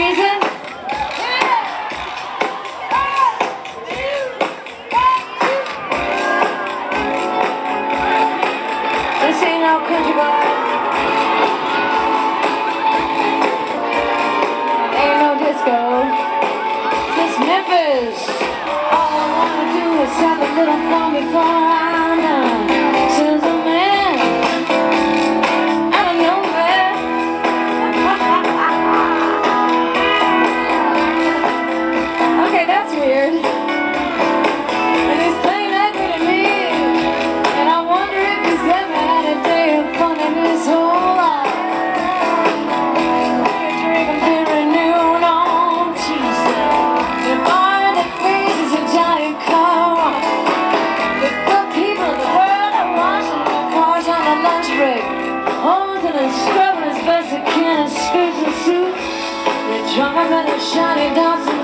reason? This ain't no country bar. Ain't no disco. This Memphis. All I wanna do is have a little fun before I. i'ma shut it down.